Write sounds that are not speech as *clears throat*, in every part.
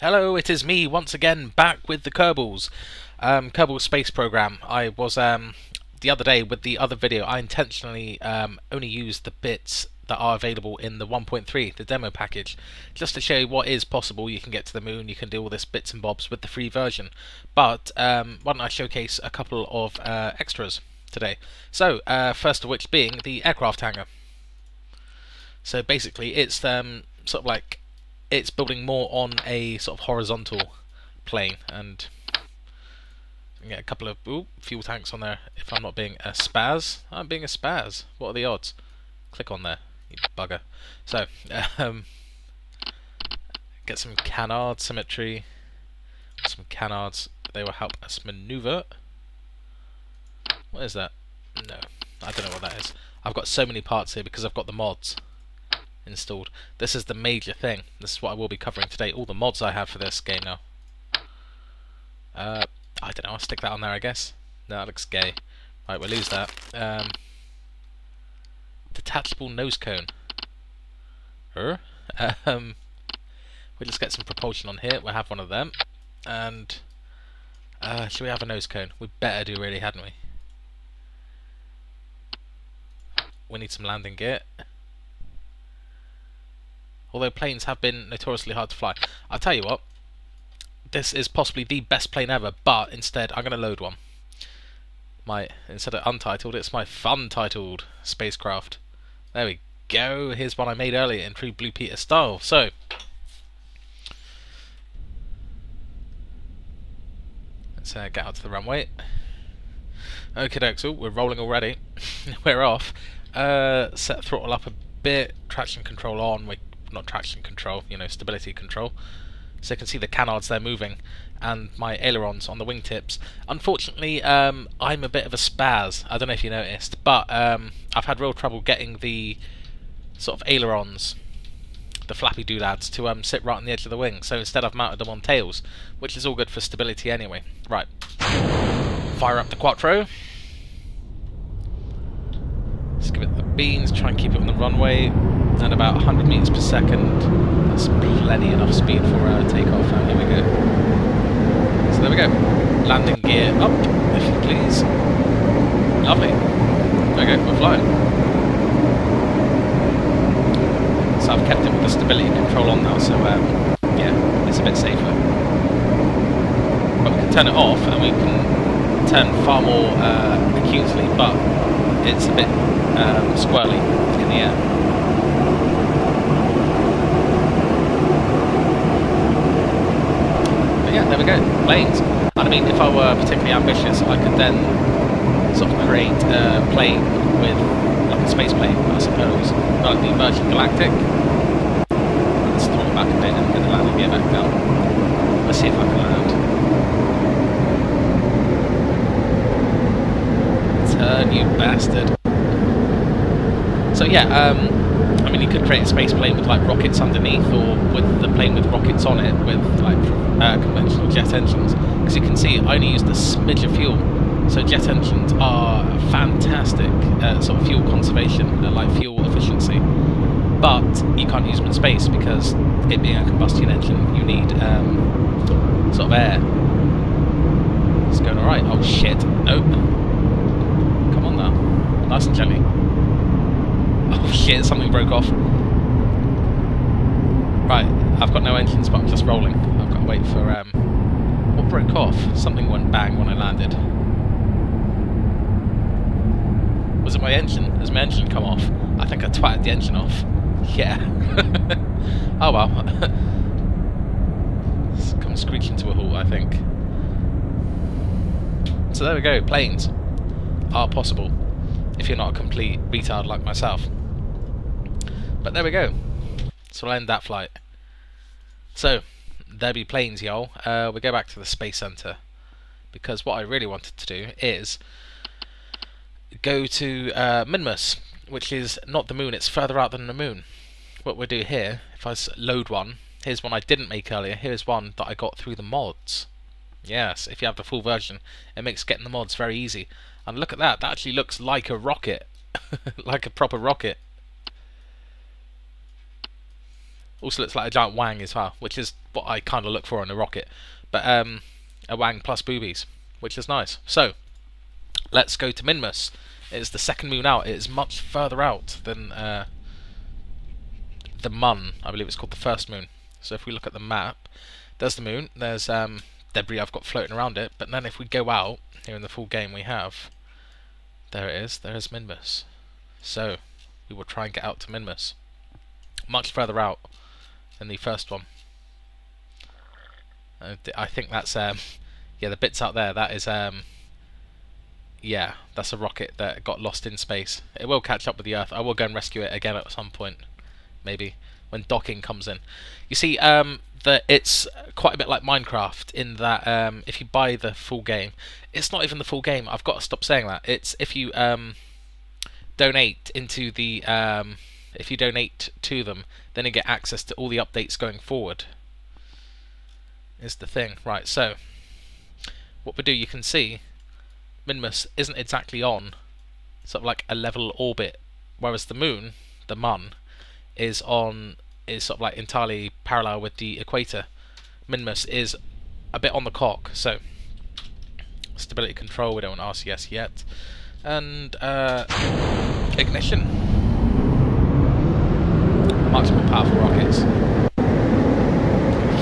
Hello, it is me once again, back with the Kerbals, um, Kerbal Space Program. I was um, the other day with the other video. I intentionally um, only used the bits that are available in the 1.3, the demo package, just to show you what is possible. You can get to the moon, you can do all this bits and bobs with the free version. But um, why don't I showcase a couple of uh, extras today? So, uh, first of which being the aircraft hangar. So basically, it's um, sort of like it's building more on a sort of horizontal plane and get a couple of ooh, fuel tanks on there if I'm not being a spaz. I'm being a spaz. What are the odds? Click on there, you bugger. So, *laughs* um, get some canard symmetry, some canards. They will help us maneuver. What is that? No, I don't know what that is. I've got so many parts here because I've got the mods installed. This is the major thing. This is what I will be covering today. All the mods I have for this game now. Uh, I don't know. I'll stick that on there, I guess. No, that looks gay. Right, we'll lose that. Um, detachable nose cone. Er? *laughs* Um, we'll just get some propulsion on here. We'll have one of them. And uh, should we have a nose cone? We better do, really, hadn't we? We need some landing gear although planes have been notoriously hard to fly. I'll tell you what, this is possibly the best plane ever, but instead I'm going to load one. My Instead of untitled, it's my fun-titled spacecraft. There we go, here's one I made earlier in true Blue Peter style. So, let's uh, get out to the runway. Okay, Doxel, we're rolling already. *laughs* we're off. Uh, set throttle up a bit, traction control on, we're not traction control, you know, stability control. So you can see the canards there moving and my ailerons on the wingtips. Unfortunately, um, I'm a bit of a spaz. I don't know if you noticed, but um, I've had real trouble getting the sort of ailerons, the flappy doodads, to um, sit right on the edge of the wing. So instead I've mounted them on tails, which is all good for stability anyway. Right. Fire up the Quattro. Let's give it the beans, try and keep it on the runway at about 100 meters per second. That's plenty enough speed for a takeoff. And here we go. So there we go. Landing gear up, if you please. Lovely. Okay, we're flying. So I've kept it with the stability control on now, so um, yeah, it's a bit safer. But we can turn it off and we can turn far more uh, acutely, but it's a bit um, squirrely in the air. Yeah, there we go, planes. And I mean, if I were particularly ambitious, I could then sort of create a plane with, like a space plane, I suppose, like the Virgin Galactic. Let's it back a bit and get the landing gear back down. Let's see if I can land. Turn, you bastard. So yeah, um, I mean, you could create a space plane with like rockets underneath, or with the plane with rockets on it, with like uh, conventional jet engines. Because you can see, I only used a smidge of fuel. So jet engines are fantastic uh, sort of fuel conservation, uh, like fuel efficiency. But you can't use them in space because it being a combustion engine, you need um, sort of air. It's going alright. Oh shit! Nope. Come on now, nice and gently. Oh shit, something broke off. Right, I've got no engines, but I'm just rolling. I've got to wait for, um... What broke off? Something went bang when I landed. Was it my engine? Has my engine come off? I think I twatted the engine off. Yeah. *laughs* oh well. *laughs* it's come screeching to a halt, I think. So there we go, planes are possible if you're not a complete retard like myself. But there we go. So we'll end that flight. So, there be planes, y'all. Uh, we go back to the Space Center. Because what I really wanted to do is go to uh, Minmus, which is not the moon, it's further out than the moon. What we'll do here, if I load one, here's one I didn't make earlier, here's one that I got through the mods. Yes, if you have the full version, it makes getting the mods very easy. And look at that, that actually looks like a rocket. *laughs* like a proper rocket. Also looks like a giant wang as well, which is what I kind of look for in a rocket. But um, a wang plus boobies, which is nice. So, let's go to Minmus. It's the second moon out. It is much further out than uh, the Mun. I believe it's called the first moon. So if we look at the map, there's the moon. There's um, debris I've got floating around it. But then if we go out, here in the full game we have, there it is. There is Minmus. So, we will try and get out to Minmus. Much further out than the first one. I think that's um, yeah, the bits out there. That is um, yeah, that's a rocket that got lost in space. It will catch up with the Earth. I will go and rescue it again at some point, maybe when docking comes in. You see, um, that it's quite a bit like Minecraft in that um, if you buy the full game, it's not even the full game. I've got to stop saying that. It's if you um, donate into the um, if you donate to them, then you get access to all the updates going forward is the thing. Right, so what we do, you can see Minmus isn't exactly on sort of like a level orbit, whereas the moon, the Mun, is on is sort of like entirely parallel with the equator. Minmus is a bit on the cock, so stability control, we don't want RCS yet. And uh, ignition. Much more powerful rockets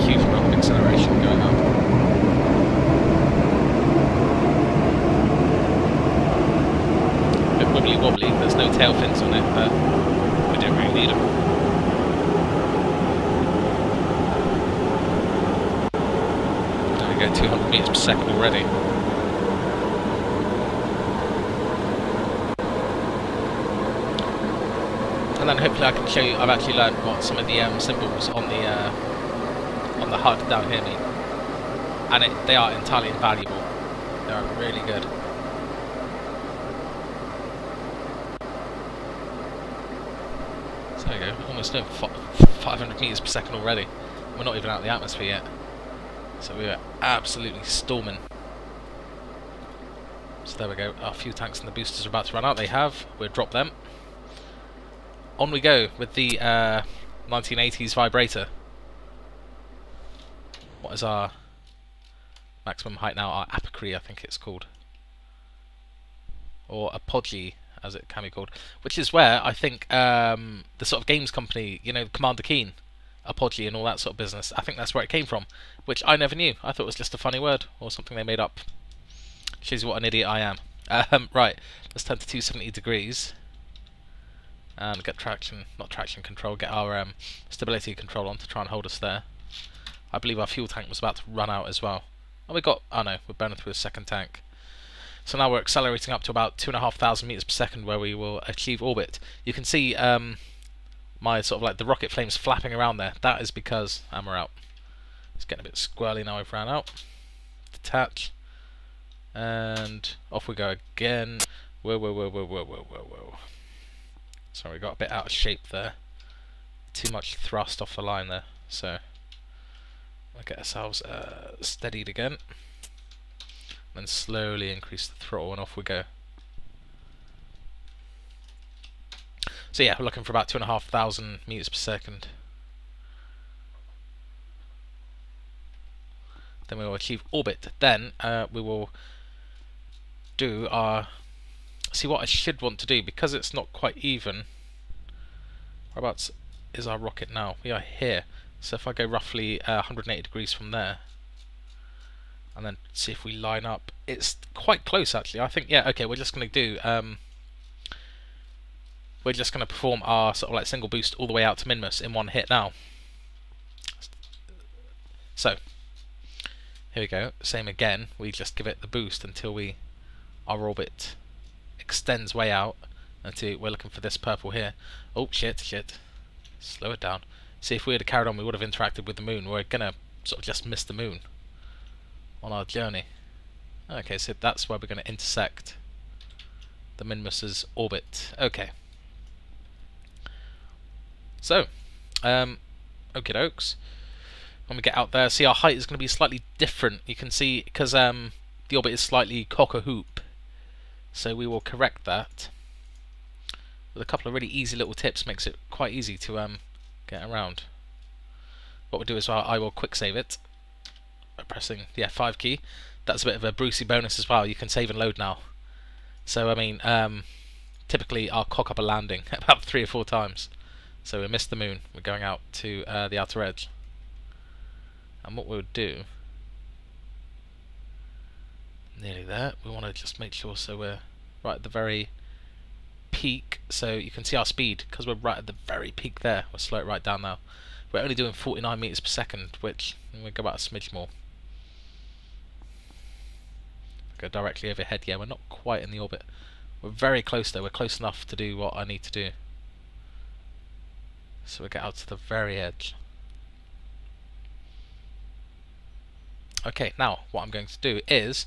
huge amount of acceleration going on. A bit wibbly wobbly, there's no tail fins on it, but we don't really need them. There we go, 200 meters per second already. And then hopefully I can show you, I've actually learned what some of the um, symbols on the uh, on the HUD down here mean. And it, they are entirely invaluable. They are really good. So there we go, almost doing 500 meters per second already. We're not even out of the atmosphere yet. So we are absolutely storming. So there we go, our fuel tanks and the boosters are about to run out. They have, we'll drop them. On we go with the uh, 1980s vibrator what is our maximum height now? Our apocry, I think it's called. Or apogee, as it can be called. Which is where I think um, the sort of games company, you know, Commander Keen, apogee and all that sort of business, I think that's where it came from. Which I never knew. I thought it was just a funny word or something they made up. Shows what an idiot I am. *laughs* Um, right, let's turn to 270 degrees and get traction, not traction control, get our um, stability control on to try and hold us there. I believe our fuel tank was about to run out as well. And we got, oh no, we're burning through the second tank. So now we're accelerating up to about 2,500 meters per second where we will achieve orbit. You can see um, my sort of like the rocket flames flapping around there. That is because, we're out. It's getting a bit squirrely now I've ran out. Detach. And off we go again. Whoa, whoa, whoa, whoa, whoa, whoa, whoa, whoa. Sorry, we got a bit out of shape there. Too much thrust off the line there. So We'll get ourselves uh, steadied again. Then slowly increase the throttle and off we go. So yeah, we're looking for about 2,500 meters per second. Then we will achieve orbit. Then uh, we will do our... See what I should want to do, because it's not quite even. Whereabouts is our rocket now? We are here. So if I go roughly uh, 180 degrees from there, and then see if we line up, it's quite close actually. I think, yeah, okay, we're just going to do, um, we're just going to perform our sort of like single boost all the way out to Minmus in one hit now. So, here we go, same again, we just give it the boost until we, our orbit extends way out until we're looking for this purple here. Oh shit, shit, slow it down. See, if we had carried on, we would have interacted with the moon. We're going to sort of just miss the moon on our journey. Okay, so that's where we're going to intersect the Minmus's orbit. Okay. So, um, okie dokes. When we get out there, see our height is going to be slightly different. You can see, because um, the orbit is slightly cock-a-hoop. So we will correct that. With a couple of really easy little tips, makes it quite easy to um, get around. what we'll do is I will quick save it by pressing the F5 key. That's a bit of a Brucey bonus as well. You can save and load now. So I mean, um, typically I'll cock up a landing *laughs* about three or four times. So we missed the moon. We're going out to uh, the outer edge. And what we'll do, nearly there, we want to just make sure so we're right at the very peak so you can see our speed because we're right at the very peak there. We'll slow it right down now. We're only doing 49 meters per second, which we'll go about a smidge more. Go directly overhead. Yeah, we're not quite in the orbit. We're very close though. We're close enough to do what I need to do. So we get out to the very edge. Okay, now what I'm going to do is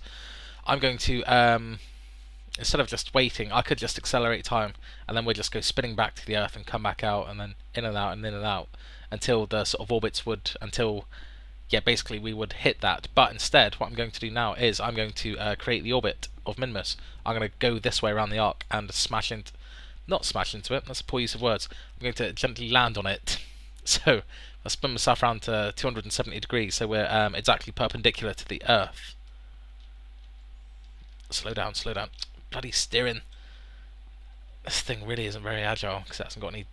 I'm going to um, instead of just waiting, I could just accelerate time and then we'd just go spinning back to the Earth and come back out and then in and out and in and out until the sort of orbits would, until, yeah, basically we would hit that. But instead, what I'm going to do now is I'm going to uh, create the orbit of Minmus. I'm going to go this way around the arc and smash into, not smash into it, that's a poor use of words. I'm going to gently land on it. *laughs* So I spin myself around to 270 degrees, so we're um, exactly perpendicular to the Earth. Slow down, slow down bloody steering. This thing really isn't very agile because it hasn't got any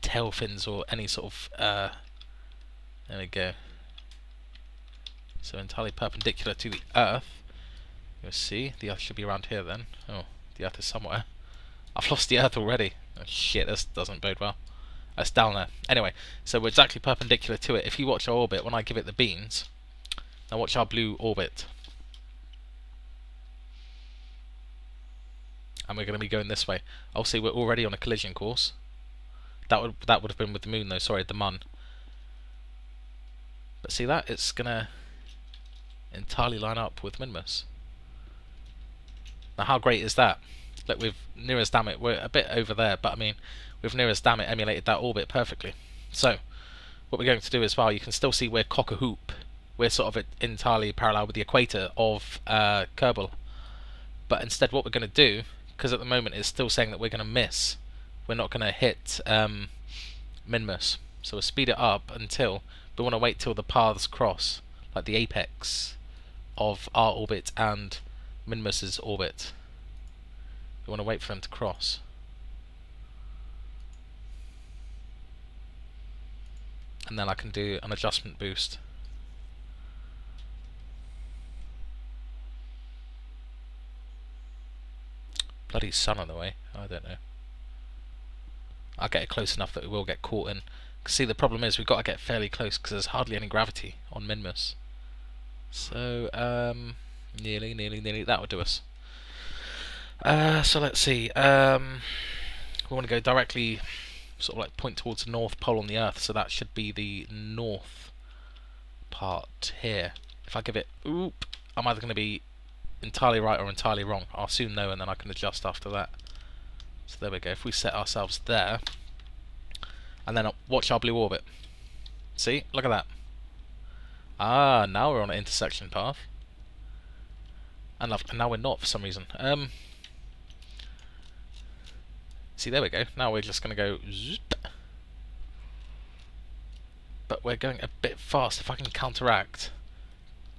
tail fins or any sort of. Uh, there we go. So entirely perpendicular to the Earth. You'll see the Earth should be around here then. Oh, the Earth is somewhere. I've lost the Earth already. Oh shit, this doesn't bode well. That's down there. Anyway, so we're exactly perpendicular to it. If you watch our orbit, when I give it the beans, now watch our blue orbit. And we're going to be going this way. I'll see we're already on a collision course. That would that would have been with the moon though, sorry, the mun. But see that? It's going to entirely line up with Minmus. Now how great is that? Look, with Nearest Dammit, we're a bit over there, but I mean, with Nearest Dammit emulated that orbit perfectly. So, what we're going to do as well, you can still see we're cock a hoop. We're sort of entirely parallel with the equator of uh, Kerbal. But instead what we're going to do because at the moment it's still saying that we're going to miss. We're not going to hit um, Minmus. So we'll speed it up until we want to wait till the paths cross, like the apex of our orbit and Minmus's orbit. We want to wait for them to cross. And then I can do an adjustment boost. Bloody sun on the way. I don't know. I'll get it close enough that we will get caught in. See, the problem is we've got to get fairly close because there's hardly any gravity on Minmus. So, um, nearly, nearly, nearly, that would do us. Uh, so let's see. Um, we want to go directly, sort of like point towards the North Pole on the Earth, so that should be the north part here. If I give it, oop, I'm either going to be entirely right or entirely wrong. I'll soon know and then I can adjust after that. So there we go. If we set ourselves there, and then watch our blue orbit. See? Look at that. Ah, now we're on an intersection path. And, now we're not for some reason. Um, see, there we go. Now we're just going to go... Zoop. But we're going a bit fast. If I can counteract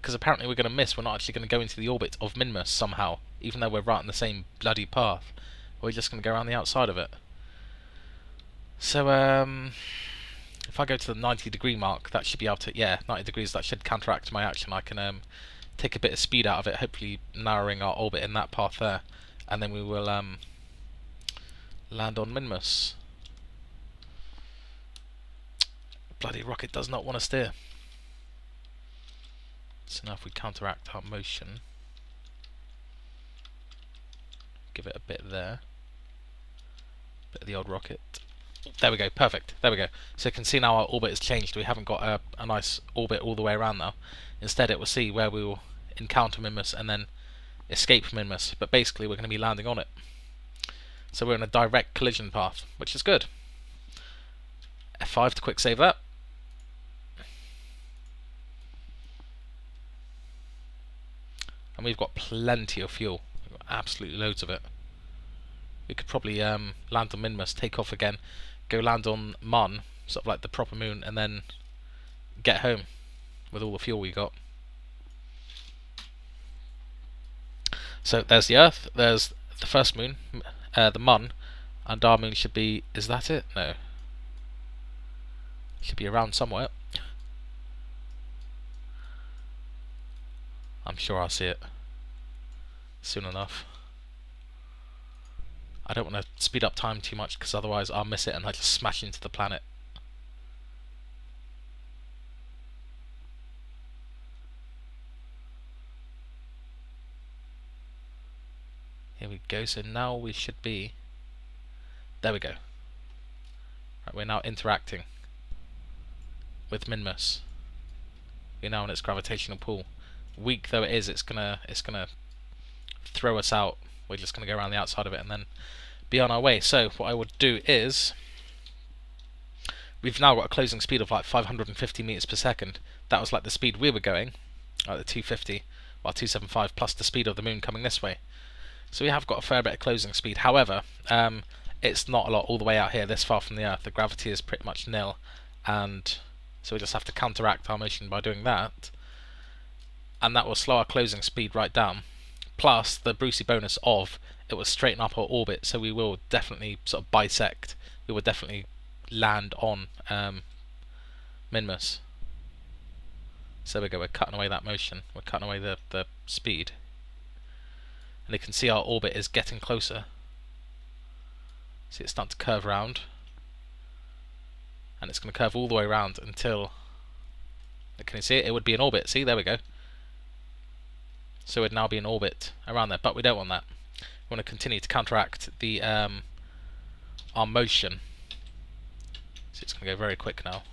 because apparently we're going to miss. We're not actually going to go into the orbit of Minmus somehow, even though we're right on the same bloody path. We're just going to go around the outside of it. So, um, if I go to the 90 degree mark, that should be able to, yeah, 90 degrees, that should counteract my action. I can um, take a bit of speed out of it, hopefully narrowing our orbit in that path there. And then we will um, land on Minmus. Bloody rocket does not want to steer. So now if we counteract our motion, give it a bit there, bit of the old rocket. There we go, perfect. There we go. So you can see now our orbit has changed. We haven't got a, a nice orbit all the way around now. Instead it will see where we will encounter Minmus and then escape Minmus. But basically we're going to be landing on it. So we're in a direct collision path, which is good. F5 to quick save that. And we've got plenty of fuel. Absolutely loads of it. We could probably um, land on Minmus, take off again, go land on Mun, sort of like the proper moon, and then get home with all the fuel we got. So there's the Earth, there's the first moon, uh, the Mun, and our moon should be. Is that it? No. Should be around somewhere. I'm sure I'll see it soon enough. I don't want to speed up time too much because otherwise I'll miss it and I just smash into the planet. Here we go, so now we should be... There we go. Right, we're now interacting with Minmus. We're now in its gravitational pull. Weak though it is, it's gonna it's gonna throw us out. We're just gonna go around the outside of it and then be on our way. So what I would do is we've now got a closing speed of like 550 meters per second. That was like the speed we were going, at the 250, well 275 plus the speed of the moon coming this way. So we have got a fair bit of closing speed. However, um, it's not a lot all the way out here this far from the Earth. The gravity is pretty much nil, and so we just have to counteract our motion by doing that. And that will slow our closing speed right down. Plus the Brucey bonus of it will straighten up our orbit, so we will definitely sort of bisect. We will definitely land on um, Minmus. So we go, we're cutting away that motion, we're cutting away the, the speed and you can see our orbit is getting closer. See it's starting to curve around and it's going to curve all the way around until can you see it? It would be in orbit. See, there we go. So it would now be in orbit around there, but we don't want that. We want to continue to counteract the um, our motion. So it's going to go very quick now,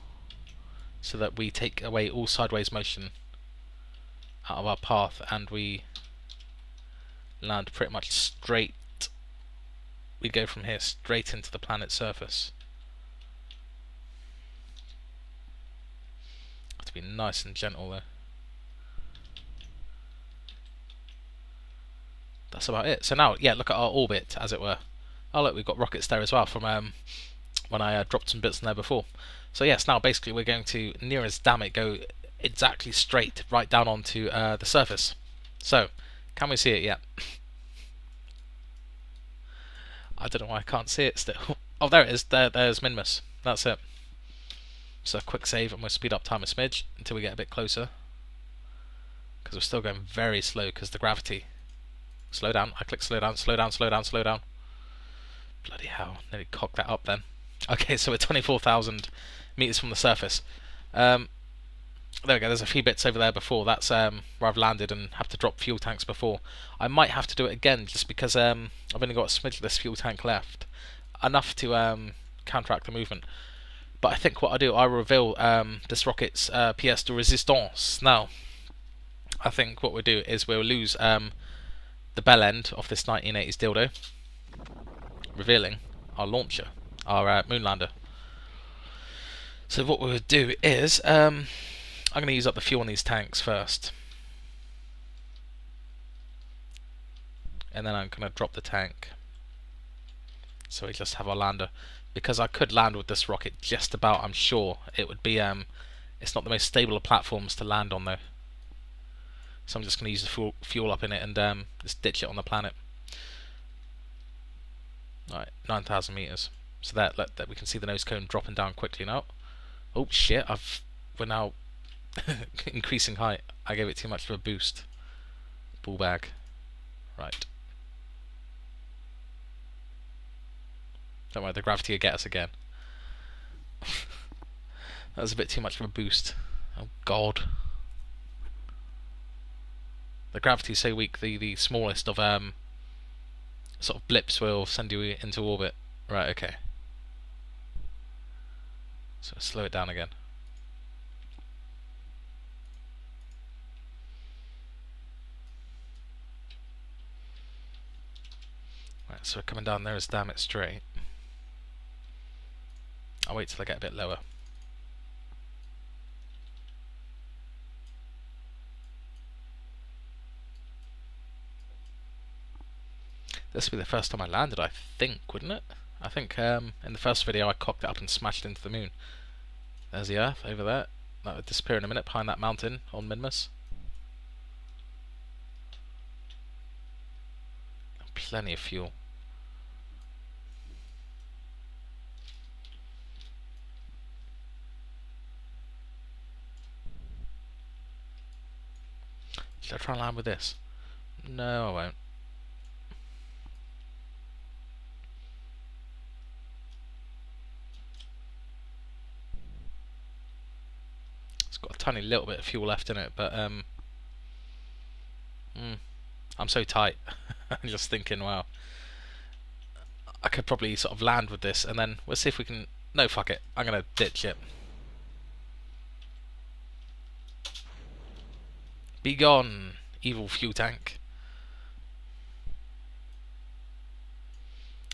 so that we take away all sideways motion out of our path, and we land pretty much straight. We go from here straight into the planet's surface. Have to be nice and gentle there. That's about it. So now, yeah, look at our orbit, as it were. Oh look, we've got rockets there as well from um, when I uh, dropped some bits in there before. So yes, now basically we're going to, near as damn it, go exactly straight right down onto uh, the surface. So, can we see it yet? I don't know why I can't see it still. *laughs* Oh, there it is. There, there's Minmus. That's it. So quick save and we'll speed up time a smidge until we get a bit closer. Because we're still going very slow because the gravity. Slow down. I click slow down, slow down, slow down, slow down. Bloody hell. Nearly cocked that up then. Okay, so we're 24,000 meters from the surface. Um, there we go, there's a few bits over there before. That's um, where I've landed and have to drop fuel tanks before. I might have to do it again just because um, I've only got a smidge of this fuel tank left. Enough to um, counteract the movement. But I think what I do, I will reveal um, this rocket's uh, pièce de résistance. Now, I think what we'll do is we'll lose um, the bell end of this 1980s dildo, revealing our launcher, our uh, moonlander. So what we would do is... Um, I'm going to use up the fuel in these tanks first. And then I'm going to drop the tank. So we just have our lander. Because I could land with this rocket just about, I'm sure. It would be, um, it's not the most stable of platforms to land on though. So I'm just going to use the fuel, fuel up in it and um, just ditch it on the planet. Alright, 9,000 meters. So that, that we can see the nose cone dropping down quickly now. Oh shit, I've we're now *laughs* Increasing height. I gave it too much of a boost. Ball bag. Right. Don't worry, the gravity will get us again. *laughs* that was a bit too much of a boost. Oh god. The gravity is so weak, the, the smallest of um sort of blips will send you into orbit. Right, okay. So slow it down again. Right, so we're coming down there as damn it straight. I'll wait till I get a bit lower. This would be the first time I landed, I think, wouldn't it? I think um, in the first video I cocked it up and smashed into the moon. There's the Earth over there. that would disappear in a minute behind that mountain on Minmus. Plenty of fuel. Should I try and land with this? No, I won't. It's got a tiny little bit of fuel left in it, but um, mm, I'm so tight. *laughs* I'm just thinking, wow, I could probably sort of land with this, and then we'll see if we can. No, fuck it. I'm gonna ditch it. Be gone, evil fuel tank.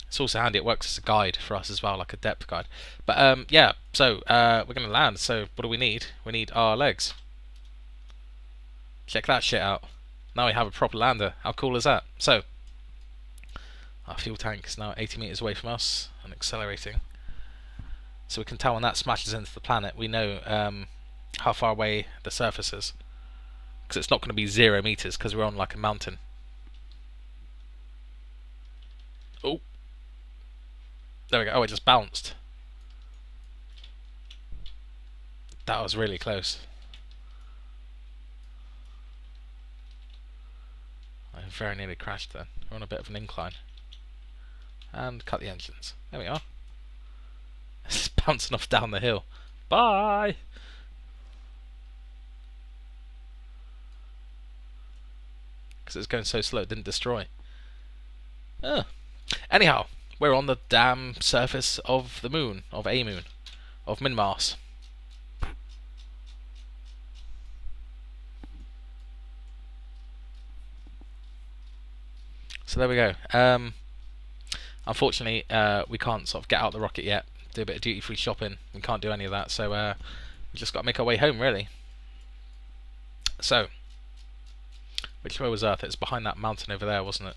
It's also handy, it works as a guide for us as well, like a depth guide. But um, yeah, so uh, we're going to land, so what do we need? We need our legs. Check that shit out. Now we have a proper lander. How cool is that? So, our fuel tank is now 80 meters away from us and accelerating. So we can tell when that smashes into the planet, we know um, how far away the surface is because it's not going to be zero meters because we're on like a mountain. Oh, there we go. Oh, it just bounced. That was really close. I very nearly crashed then. We're on a bit of an incline. And cut the engines. There we are. *laughs* It's bouncing off down the hill. Bye! because it's going so slow it didn't destroy. Oh. Anyhow, we're on the damn surface of the moon, of a moon, of Minmus. So there we go. Um, unfortunately, uh, we can't sort of get out the rocket yet, do a bit of duty-free shopping. We can't do any of that, so uh, we just got to make our way home, really. So, which way was Earth? It's behind that mountain over there, wasn't it?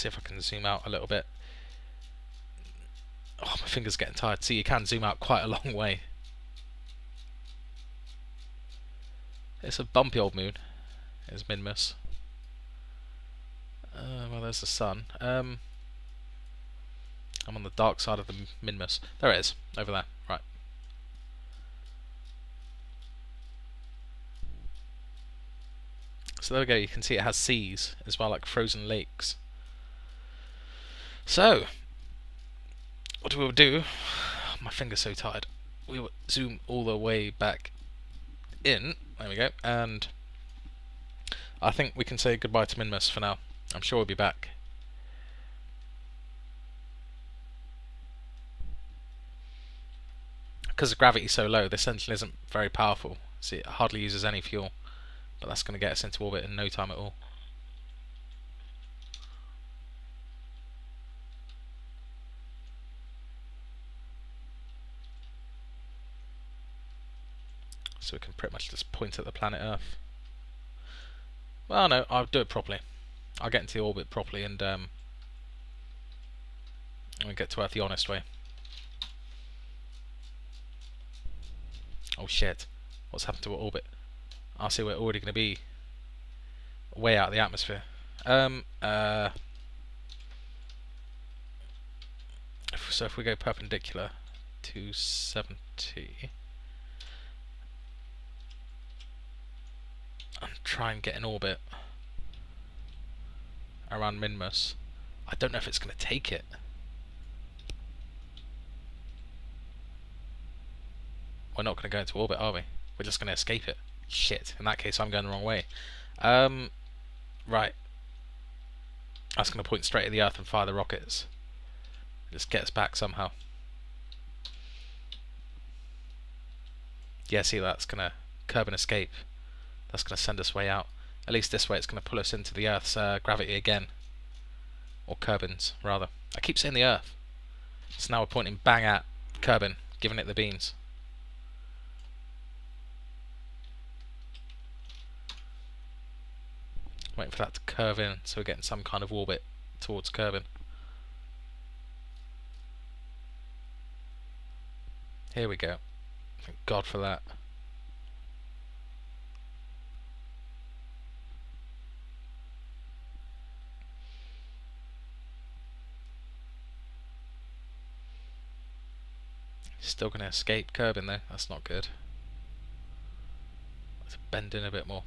See if I can zoom out a little bit. Oh, my finger's getting tired. See, you can zoom out quite a long *laughs* way. It's a bumpy old moon. It's Minmus. Uh, well, there's the sun. Um, I'm on the dark side of the Minmus. There it is, over there. Right. So there we go, you can see it has seas as well, like frozen lakes. So, what do we will do, *sighs* my finger's so tired, we will zoom all the way back in, there we go, and I think we can say goodbye to Minmus for now. I'm sure we'll be back. Because the gravity's so low, this engine isn't very powerful. See, it hardly uses any fuel. But that's going to get us into orbit in no time at all. So we can pretty much just point at the planet Earth. Well, no, I'll do it properly. I'll get into the orbit properly and um, we get to Earth the honest way. Oh shit, what's happened to our orbit? I see we're already going to be way out of the atmosphere. Um, uh, so if we go perpendicular to 70 and try and get an orbit around Minmus, I don't know if it's going to take it. We're not going to go into orbit, are we? We're just going to escape it. Shit, in that case I'm going the wrong way. Um, right. That's going to point straight at the Earth and fire the rockets. Just get us back somehow. Yeah, see that's going to curb and escape. That's going to send us way out. At least this way it's going to pull us into the Earth's uh, gravity again. Or Kerbin's, rather. I keep saying the Earth. So now we're pointing bang at Kerbin, giving it the beans. Waiting for that to curve in so we're getting some kind of orbit towards Kerbin. Here we go. Thank God for that. Still going to escape Kerbin though, that's not good. Let's bend in a bit more.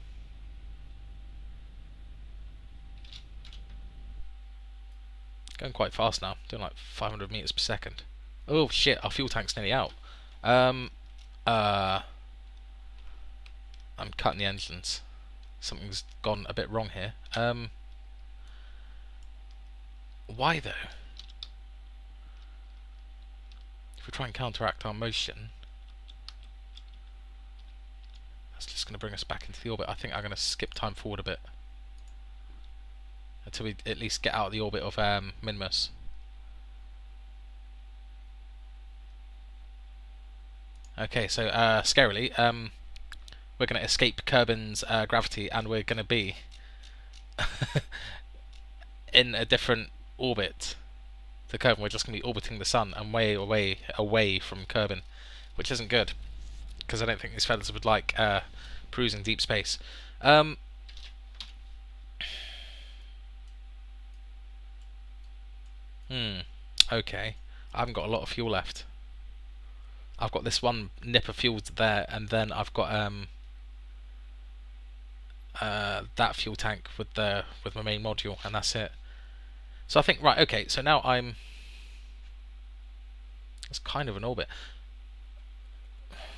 Going quite fast now, doing like 500 meters per second. Oh shit, our fuel tank's nearly out. Um, uh, I'm cutting the engines. Something's gone a bit wrong here. Um, why though? If we try and counteract our motion, that's just going to bring us back into the orbit. I think I'm going to skip time forward a bit until we at least get out of the orbit of um, Minmus. Okay, so uh, scarily, um, we're going to escape Kerbin's uh, gravity and we're going to be *laughs* in a different orbit to Kerbin. We're just going to be orbiting the sun and way away away from Kerbin, which isn't good because I don't think these fellas would like uh, cruising deep space. Um, hmm. Okay. I haven't got a lot of fuel left. I've got this one nip of fuel there, and then I've got um uh, that fuel tank with the with my main module, and that's it. So I think right, okay. So now I'm. It's kind of an orbit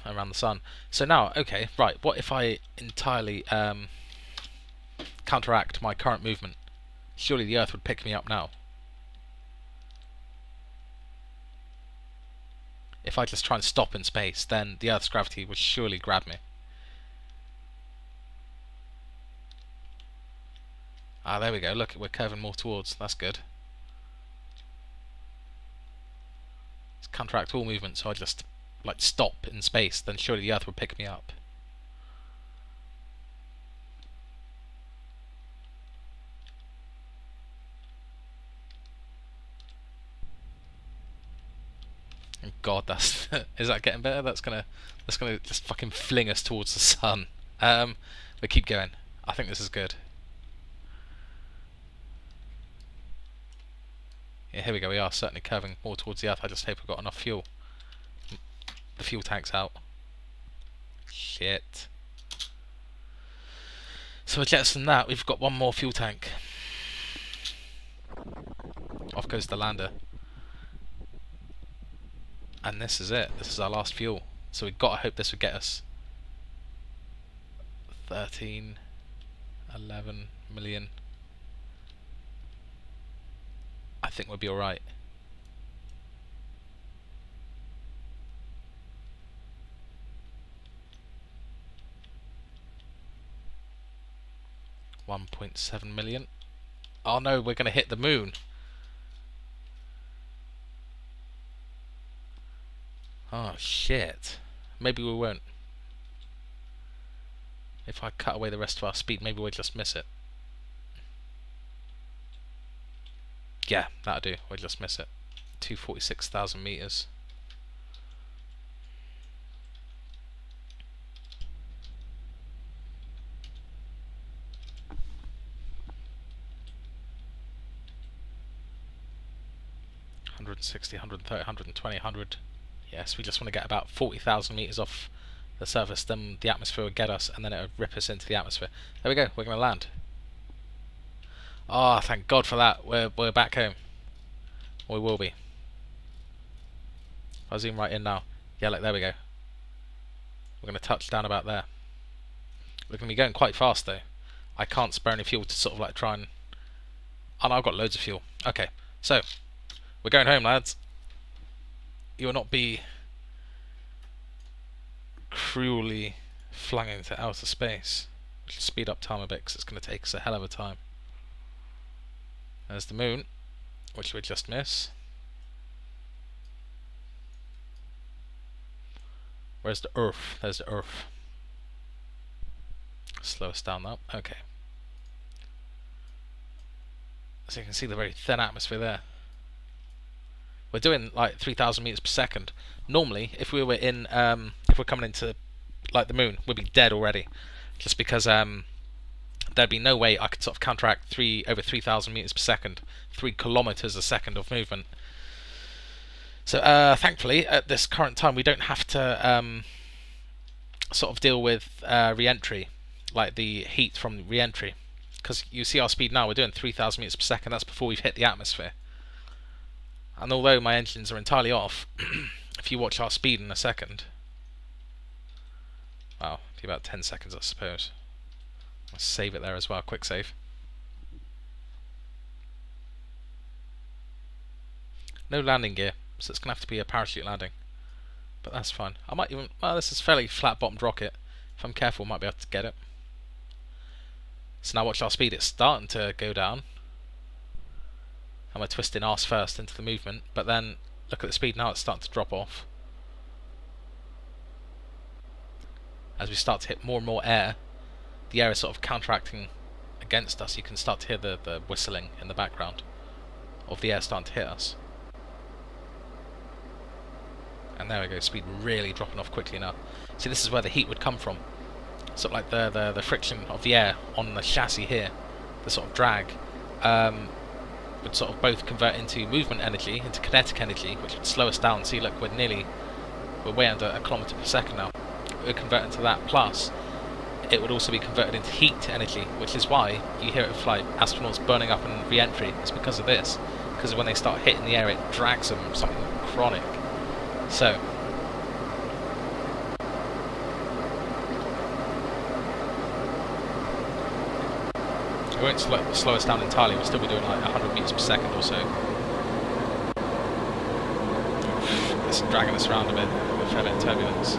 around the sun. So now, okay, right. What if I entirely um, counteract my current movement? Surely the Earth would pick me up now. if I just try and stop in space, then the Earth's gravity would surely grab me. Ah, there we go. Look, we're curving more towards. That's good. Let's counteract all movement, so I just like stop in space. Then surely the Earth would pick me up. God, that's *laughs* is that getting better? That's gonna that's gonna just fucking fling us towards the sun. Um, but keep going. I think this is good. Yeah, here we go. We are certainly curving more towards the earth. I just hope we've got enough fuel. The fuel tank's out. Shit. So we jettison that. We've got one more fuel tank. Off goes the lander. And this is it. This is our last fuel. So we've got to hope this would get us 13, 11 million. I think we'll be alright. One point seven million. Oh no, we're gonna hit the moon. Oh shit. Maybe we won't. If I cut away the rest of our speed, maybe we'll just miss it. Yeah, that'll do. We'll just miss it. 246,000 meters. Hundred sixty, hundred thirty, hundred twenty, hundred. Yes, we just want to get about 40,000 meters off the surface, then the atmosphere would get us, and then it would rip us into the atmosphere. There we go, we're going to land. Ah, oh, thank God for that. We're, we're back home. We will be. I'll zoom right in now. Yeah, look, there we go. We're going to touch down about there. We're going to be going quite fast, though. I can't spare any fuel to sort of like try and... No, I've got loads of fuel. Okay, so, we're going home, lads you will not be cruelly flung into outer space. Will speed up time a bit because it's going to take us a hell of a time. There's the moon, which we just miss. Where's the Earth? There's the Earth. Slow us down now. Okay. So you can see the very thin atmosphere there. We're doing like 3,000 meters per second. Normally, if we were in, um, if we're coming into like the moon, we'd be dead already, just because um, there'd be no way I could sort of counteract three over 3,000 meters per second, three kilometers a second of movement. So uh, thankfully, at this current time, we don't have to um, sort of deal with uh, re-entry, like the heat from re-entry, because you see our speed now. We're doing 3,000 meters per second. That's before we've hit the atmosphere. And although my engines are entirely off, *clears throat* if you watch our speed in a second, well, be about 10 seconds, I suppose. Save it there as well, quick save. No landing gear, so it's going to have to be a parachute landing. But that's fine. I might even... Well, this is fairly flat-bottomed rocket. If I'm careful, I might be able to get it. So now watch our speed. It's starting to go down. And we're twisting arse first into the movement. But then, look at the speed now. It's starting to drop off. As we start to hit more and more air, the air is sort of counteracting against us. You can start to hear the, the whistling in the background of the air starting to hit us. And there we go, speed really dropping off quickly now. See, this is where the heat would come from. Sort of like the, the, the friction of the air on the chassis here, the sort of drag, um, would sort of both convert into movement energy, into kinetic energy, which would slow us down. See, look, we're nearly, we're way under a kilometre per second now. It would convert into that, plus it would also be converted into heat energy, which is why you hear it like astronauts burning up in re-entry. It's because of this. Because when they start hitting the air, it drags them something chronic. So, it won't slow, slow us down entirely. We'll still be doing like 100 meters per second or so. It's dragging us around a bit with a fair bit of turbulence.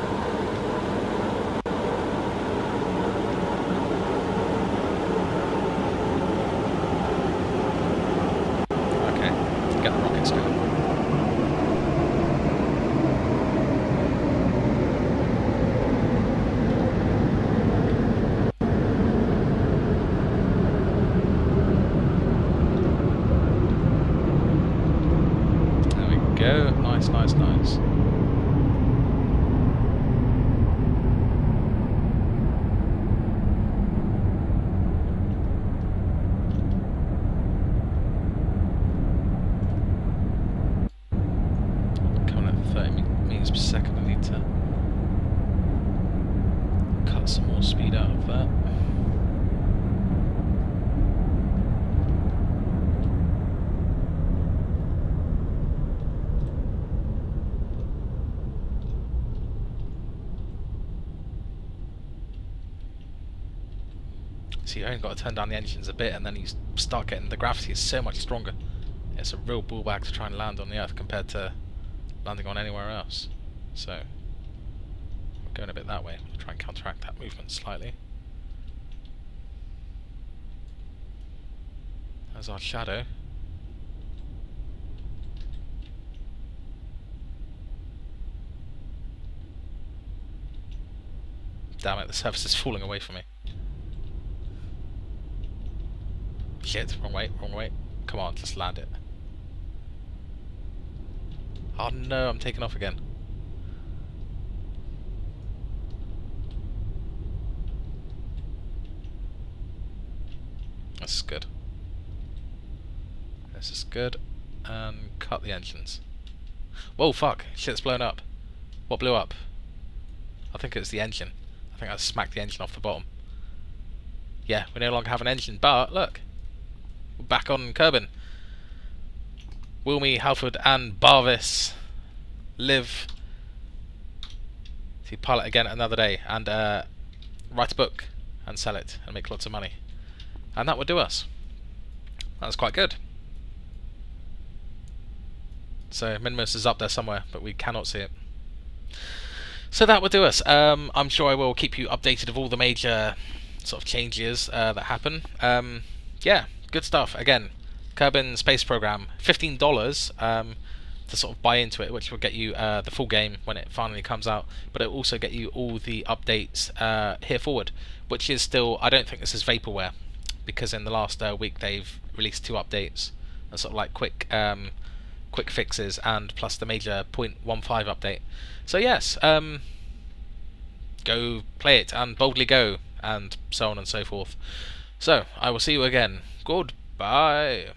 So you only got to turn down the engines a bit and then you start getting the gravity is so much stronger. It's a real bullbag to try and land on the earth compared to landing on anywhere else. So we're going a bit that way. Try and counteract that movement slightly. There's our shadow. Damn it, the surface is falling away from me. Shit, wrong way, wrong way. Come on, just land it. Oh no, I'm taking off again. This is good. This is good. And cut the engines. Whoa, fuck. Shit's blown up. What blew up? I think it's the engine. I think I smacked the engine off the bottom. Yeah, we no longer have an engine, but look back on Kerbin. Wilmy, Halford, and Barvis live to pilot again another day and uh, write a book and sell it and make lots of money. And that would do us. That's quite good. So Minmus is up there somewhere, but we cannot see it. So that would do us. Um, I'm sure I will keep you updated of all the major sort of changes uh, that happen. Um, yeah, good stuff. Again, Kerbal Space Program, fifteen dollars um, to sort of buy into it, which will get you uh, the full game when it finally comes out. But it will also get you all the updates uh, here forward, which is still I don't think this is vaporware because in the last uh, week they've released two updates, and sort of like quick um, quick fixes and plus the major 0.15 update. So yes. Um, go play it and boldly go, and so on and so forth. So, I will see you again. Goodbye.